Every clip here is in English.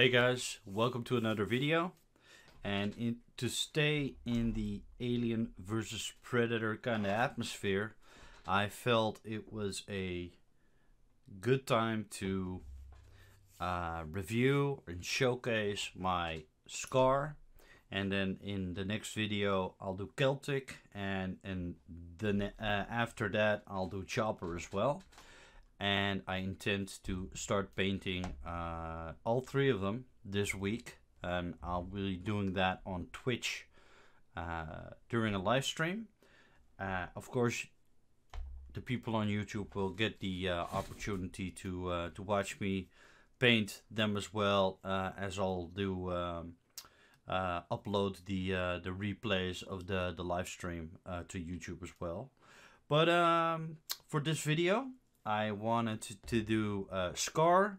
Hey guys, welcome to another video. And in, to stay in the Alien versus Predator kind of atmosphere, I felt it was a good time to uh, review and showcase my Scar. And then in the next video, I'll do Celtic, and and then uh, after that, I'll do Chopper as well and I intend to start painting uh, all three of them this week and I'll be doing that on Twitch uh, during a live stream. Uh, of course, the people on YouTube will get the uh, opportunity to uh, to watch me paint them as well uh, as I'll do um, upload the the replays of the the live stream to YouTube as well. But um, for this video, I wanted to, to do a Scar.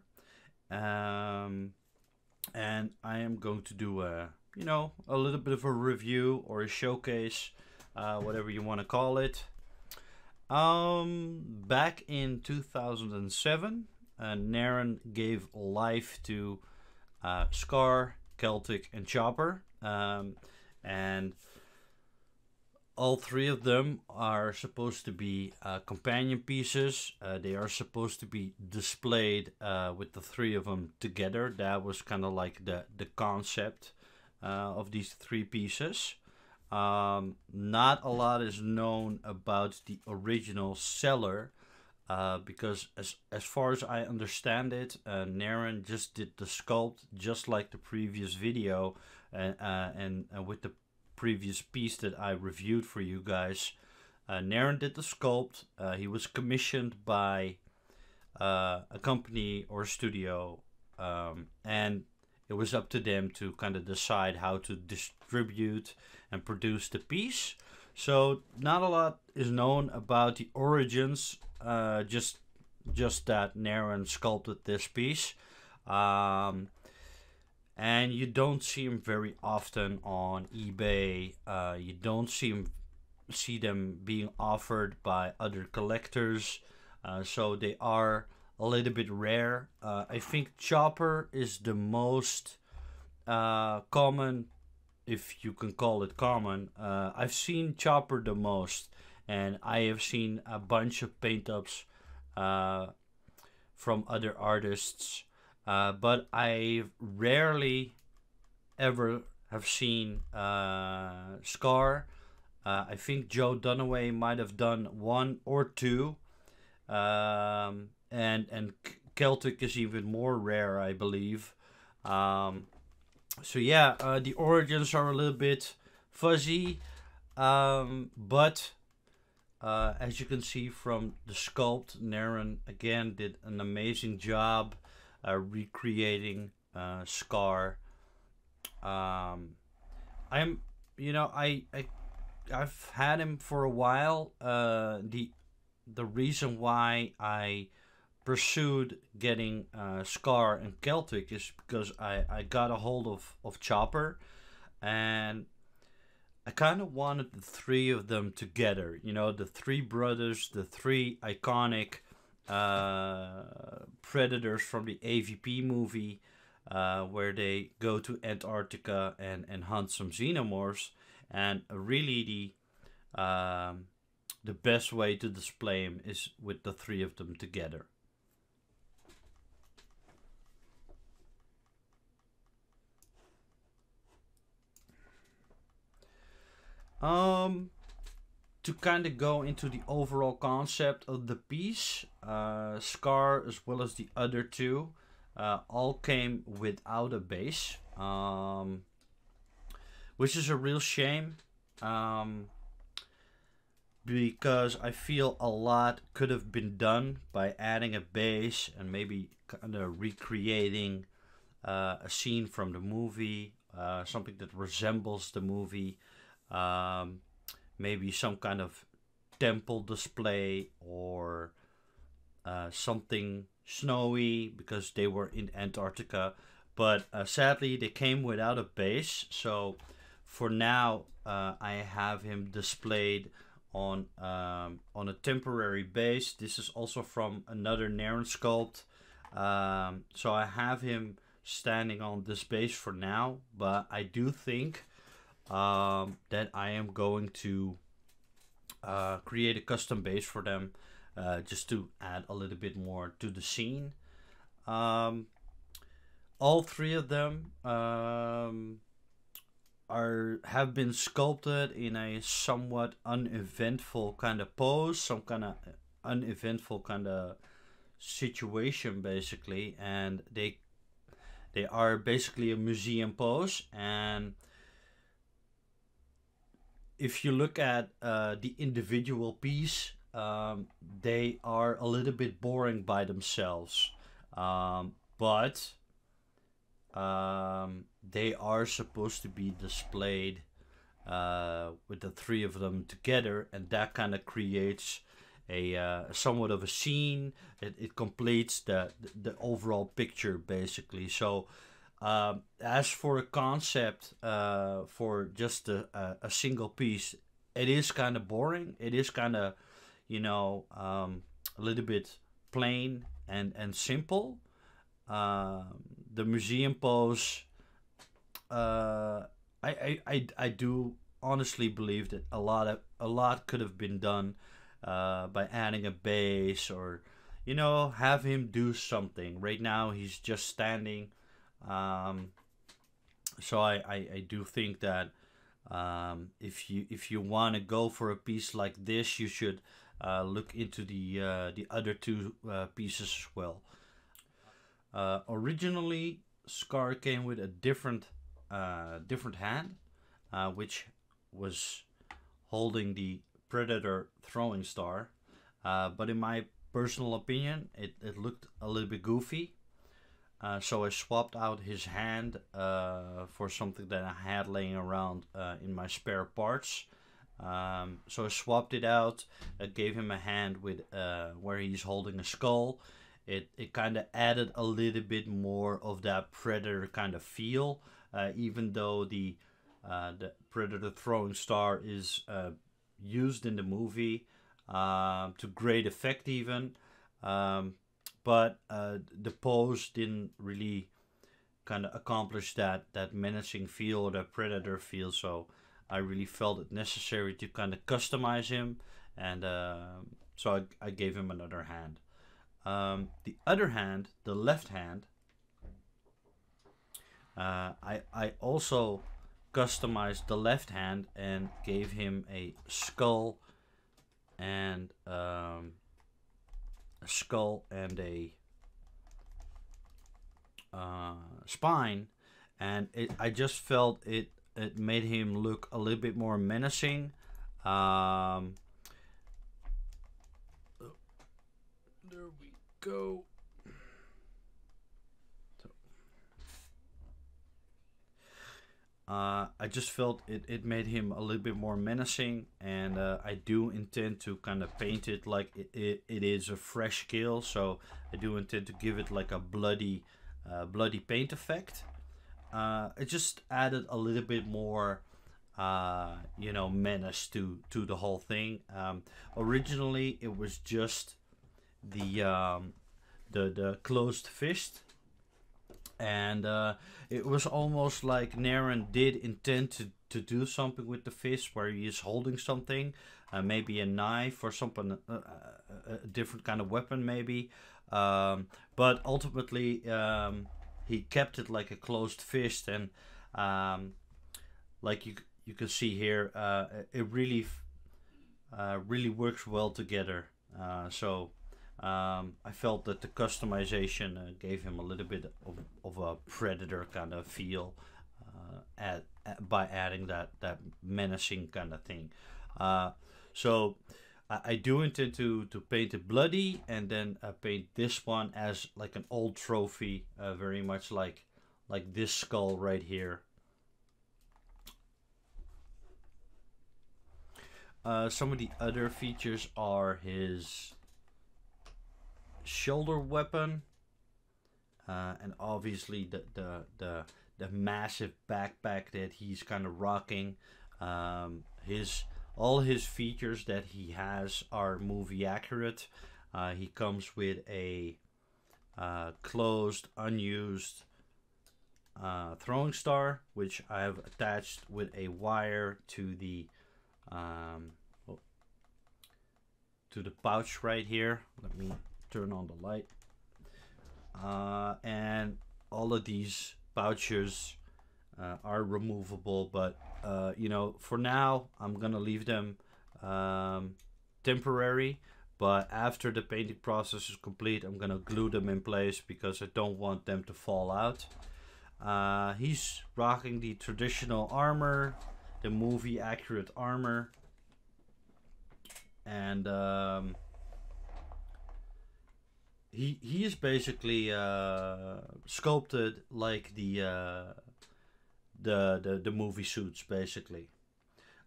Um, and I am going to do a, you know, a little bit of a review or a showcase, uh, whatever you want to call it. Um, back in 2007, uh, Narin gave life to uh, Scar, Celtic, and Chopper. Um, and all three of them are supposed to be uh, companion pieces. Uh, they are supposed to be displayed uh, with the three of them together. That was kind of like the, the concept uh, of these three pieces. Um, not a lot is known about the original seller uh, because as, as far as I understand it, uh, Narin just did the sculpt just like the previous video and, and with the previous piece that I reviewed for you guys. Uh, Narin did the sculpt. Uh, he was commissioned by uh, a company or studio, um, and it was up to them to kind of decide how to distribute and produce the piece. So not a lot is known about the origins. Uh, just just that Narin sculpted this piece. Um, and you don't see them very often on eBay. Uh, you don't see them, see them being offered by other collectors, uh, so they are a little bit rare. Uh, I think Chopper is the most uh, common, if you can call it common. Uh, I've seen Chopper the most, and I have seen a bunch of paint ups uh, from other artists. Uh, but I rarely ever have seen uh, Scar. Uh, I think Joe Dunaway might have done one or two, um, and and Celtic is even more rare, I believe. Um, so yeah, uh, the origins are a little bit fuzzy, um, but uh, as you can see from the sculpt, Narin again did an amazing job uh, recreating uh, Scar. Um, I'm, you know, I, I, I've had him for a while. Uh, the, the reason why I pursued getting uh, Scar and Celtic is because I, I got a hold of, of Chopper and I kind of wanted the three of them together. You know, the three brothers, the three iconic uh, predators from the AVP movie, uh, where they go to Antarctica and, and hunt some xenomorphs. And really, the um, the best way to display them is with the three of them together. Um, to kind of go into the overall concept of the piece, uh, Scar as well as the other two uh, all came without a base, um, which is a real shame um, because I feel a lot could have been done by adding a base and maybe kind of recreating uh, a scene from the movie, uh, something that resembles the movie. Um, maybe some kind of temple display or uh, something snowy because they were in Antarctica. But uh, sadly, they came without a base. So for now, uh, I have him displayed on um, on a temporary base. This is also from another Narin sculpt. Um, so I have him standing on this base for now, but I do think um, that I am going to uh, create a custom base for them uh, just to add a little bit more to the scene. Um, all three of them um, are have been sculpted in a somewhat uneventful kind of pose, some kind of uneventful kind of situation basically and they they are basically a museum pose and if you look at uh, the individual piece um, they are a little bit boring by themselves um, but um, they are supposed to be displayed uh, with the three of them together and that kind of creates a uh, somewhat of a scene. It, it completes the, the overall picture basically. So um, as for a concept uh, for just a, a, single piece, it is kind of boring. It is kind of you know um, a little bit plain and and simple. Uh, the museum pose. Uh, I, I, I, I do honestly believe that a lot of a lot could have been done uh, by adding a base or you know have him do something right now he's just standing um, so I, I, I do think that um, if you if you want to go for a piece like this you should uh, look into the uh, the other two uh, pieces as well uh, originally Scar came with a different uh, different hand which was holding the Predator throwing star. Uh, but in my personal opinion, it, it looked a little bit goofy. Uh, so I swapped out his hand uh, for something that I had laying around uh, in my spare parts. Um, so I swapped it out. I gave him a hand with uh, where he's holding a skull. It it kind of added a little bit more of that predator kind of feel, uh, even though the the predator throwing star is used in the movie to great effect even um, but uh, the pose didn't really kind of accomplish that that menacing feel or that predator feel so I really felt it necessary to kind of customize him and uh, so I, I gave him another hand. Um, the other hand the left hand uh, I, I also customized the left hand and gave him a skull and um, a skull and a uh, spine. And it, I just felt it it made him look a little bit more menacing. Um, there we go Uh, I just felt it, it made him a little bit more menacing, and uh, I do intend to kind of paint it like it, it, it is a fresh kill. So I do intend to give it like a bloody, uh, bloody paint effect. Uh, it just added a little bit more, uh, you know, menace to to the whole thing. Um, originally, it was just the um, the the closed fist and uh, it was almost like Narin did intend to, to do something with the fist where he is holding something, uh, maybe a knife or something, uh, uh a different kind of weapon maybe. Um, but ultimately, um, he kept it like a closed fist, and um, like you you can see here, uh, it really uh, really works well together. so um, I felt that the customization uh, gave him a little bit of, of a predator kind of feel uh, at, at, by adding that, that menacing kind of thing. Uh, so I, I, do intend to, to paint it bloody and then uh, paint this one as like an old trophy, uh, very much like like this skull right here. Uh, some of the other features are his shoulder weapon, uh, and obviously the the the the massive backpack that he's kind of rocking. Um, his all his features that he has are movie accurate. Uh, he comes with a uh, closed, unused uh, throwing star, which I have attached with a wire to the um, oh, to the pouch right here. Let me turn on the light. Uh, and all of these pouches uh, are removable, but uh, you know, for now, I'm gonna leave them um, temporary. But after the painting process is complete, I'm gonna glue them in place because I don't want them to fall out. Uh, he's rocking the traditional armor, the movie accurate armor, and um, he he is basically uh, sculpted like the uh, the, the the movie suits basically.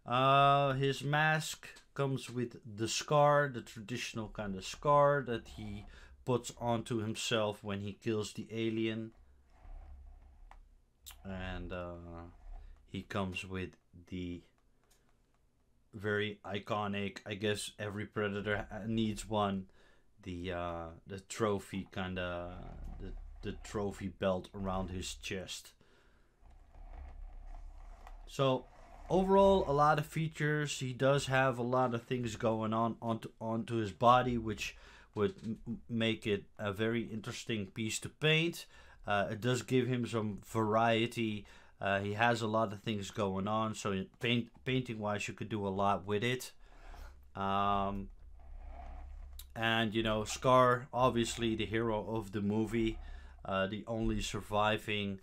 Uh, his mask comes with the scar, the traditional kind of scar that he puts onto himself when he kills the alien. And uh, he comes with the very iconic, I guess every predator needs one, the uh, the trophy kind of the, the trophy belt around his chest. So overall, a lot of features. He does have a lot of things going on onto onto his body, which would make it a very interesting piece to paint. Uh, it does give him some variety. Uh, he has a lot of things going on, so paint painting wise, you could do a lot with it. Um, and you know, Scar, obviously the hero of the movie, uh, the only surviving.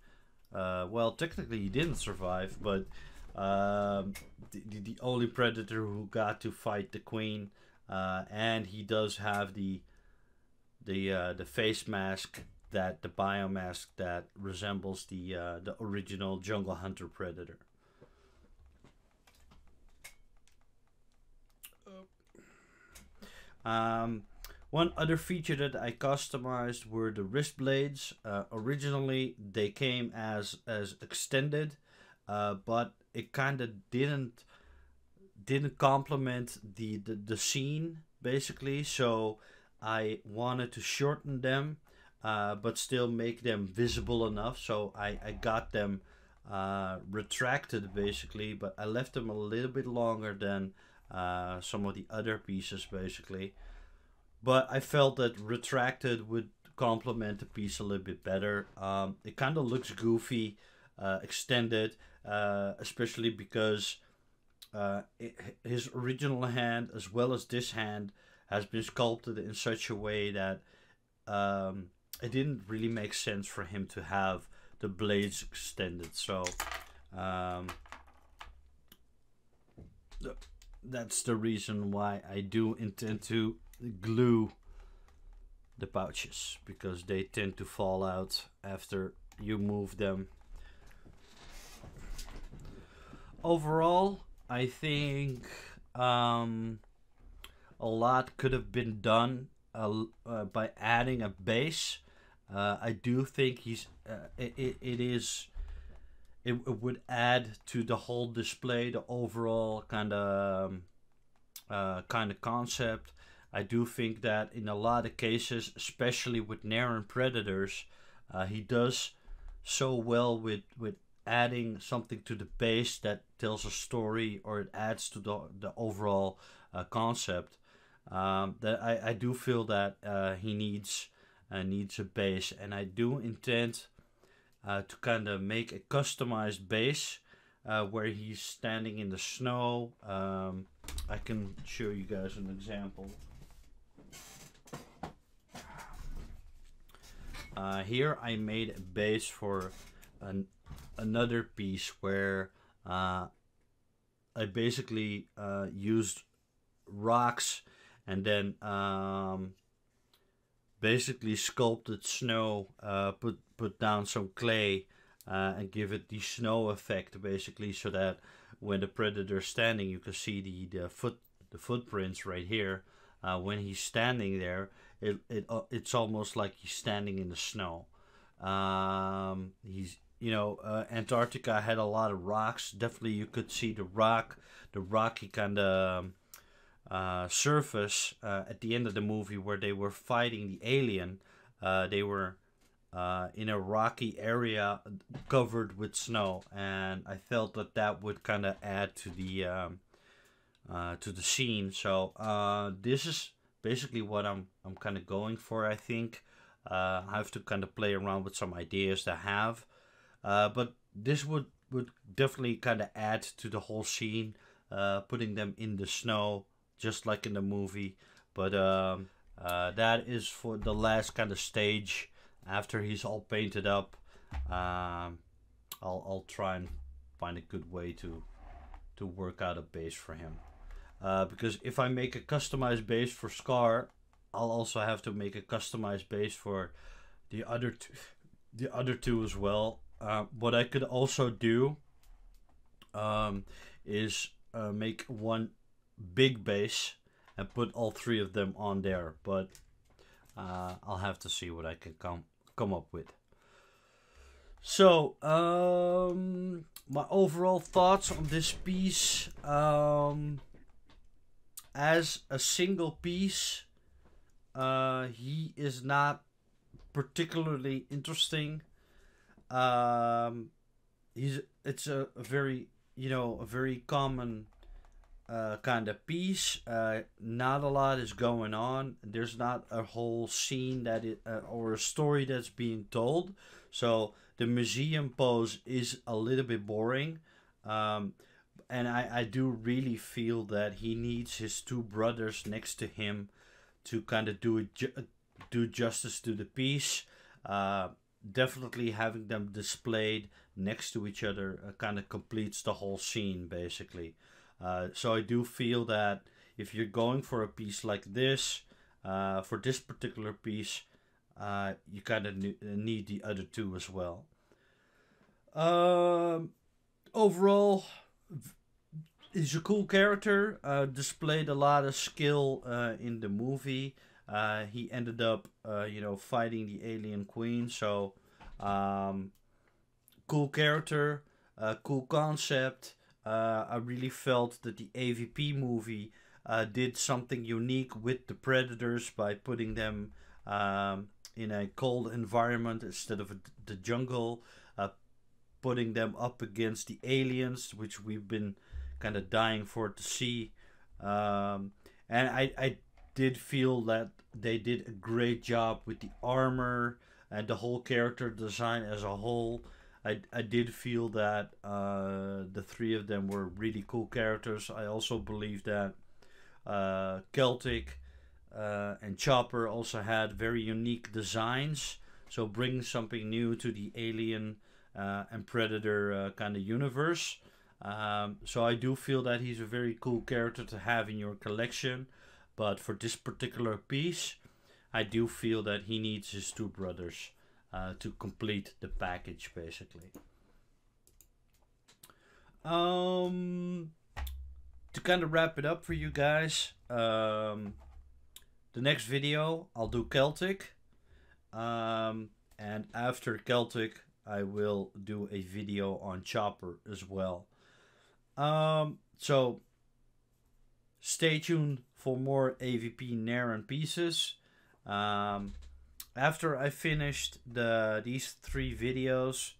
Uh, well, technically he didn't survive, but um, the, the only predator who got to fight the queen, uh, and he does have the the uh, the face mask that the biomask that resembles the uh, the original Jungle Hunter predator. Um, one other feature that I customized were the wrist blades. Uh, originally, they came as as extended, uh, but it kind of didn't didn't complement the, the the scene basically. So I wanted to shorten them, uh, but still make them visible enough. So I I got them uh, retracted basically, but I left them a little bit longer than uh, some of the other pieces basically. But I felt that retracted would complement the piece a little bit better. Um, it kind of looks goofy, uh, extended, uh, especially because uh, it, his original hand, as well as this hand, has been sculpted in such a way that um, it didn't really make sense for him to have the blades extended. So um, that's the reason why I do intend to glue the pouches because they tend to fall out after you move them overall, I think um, a lot could have been done uh, uh, by adding a base. Uh, I do think he's uh, it, it, it is it, it would add to the whole display, the overall kind of um, uh, kind of concept. I do think that in a lot of cases, especially with Narin predators, uh, he does so well with with adding something to the base that tells a story or it adds to the, the overall uh, concept um, that I, I do feel that uh, he needs uh, needs a base and I do intend uh, to kind of make a customized base uh, where he's standing in the snow. Um, I can show you guys an example. Uh, here I made a base for an another piece where uh, I basically uh, used rocks and then um, basically sculpted snow, uh, put put down some clay uh, and give it the snow effect basically so that when the predator is standing you can see the, the foot the footprints right here. Uh, when he's standing there, it, it uh, it's almost like he's standing in the snow. Um, he's you know, uh, Antarctica had a lot of rocks. Definitely, you could see the rock, the rocky kind of uh, surface uh, at the end of the movie where they were fighting the alien. They were uh, in a rocky area covered with snow, and I felt that that would kind of add to the um, uh, to the scene. So uh, this is basically what I'm I'm kind of going for. I think uh, I have to kind of play around with some ideas to have, uh, but this would would definitely kind of add to the whole scene, uh, putting them in the snow just like in the movie. But um, that is for the last kind of stage after he's all painted up. Um, I'll I'll try and find a good way to to work out a base for him. Uh, because if I make a customized base for Scar, I'll also have to make a customized base for the other two, the other two as well. Uh, what I could also do um, is uh, make one big base and put all three of them on there. But uh, I'll have to see what I can come come up with. So, um, my overall thoughts on this piece. Um, as a single piece, uh, he is not particularly interesting. Um, he's it's a, a very you know a very common uh, kind of piece. Uh, not a lot is going on. There's not a whole scene that it uh, or a story that's being told. So the museum pose is a little bit boring. Um, and I, I do really feel that he needs his two brothers next to him to kind of do it ju- do justice to the piece. Uh, definitely having them displayed next to each other uh, kind of completes the whole scene basically. Uh, so I do feel that if you're going for a piece like this, uh, for this particular piece, uh, you kind of need the other two as well. Um, overall, he's a cool character. Uh, displayed a lot of skill uh, in the movie. Uh, he ended up, uh, you know, fighting the alien queen. So, um, cool character, uh, cool concept. Uh, I really felt that the AVP movie uh, did something unique with the predators by putting them um, in a cold environment instead of the jungle. Uh, putting them up against the aliens, which we've been kind of dying for to see. Um, and I, I did feel that they did a great job with the armor and the whole character design as a whole. I, I did feel that uh, the three of them were really cool characters. I also believe that uh, Celtic uh, and Chopper also had very unique designs. So bring something new to the Alien uh, and Predator uh, kind of universe. Um, so I do feel that he's a very cool character to have in your collection. But for this particular piece, I do feel that he needs his two brothers uh, to complete the package, basically. Um, to kind of wrap it up for you guys, um, the next video I'll do Celtic. Um, and after Celtic, I will do a video on Chopper as well. Um, so stay tuned for more AVP Narin pieces. Um, after I finished the these three videos,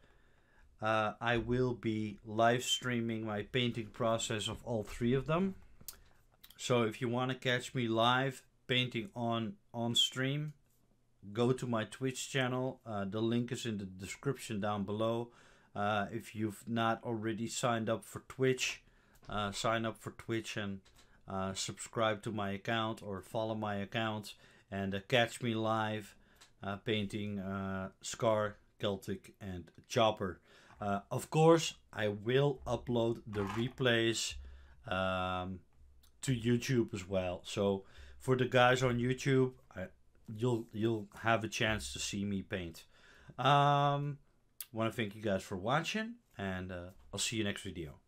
uh, I will be live streaming my painting process of all three of them. So if you want to catch me live painting on on stream, go to my Twitch channel. Uh, the link is in the description down below. Uh, if you've not already signed up for Twitch, uh, sign up for Twitch and uh, subscribe to my account or follow my account and uh, catch me live uh, painting uh, Scar, Celtic, and Chopper. of course, I will upload the replays um, to YouTube as well. So for the guys on YouTube, I, you'll you'll have a chance to see me paint. Um, want to thank you guys for watching, and uh, I'll see you next video.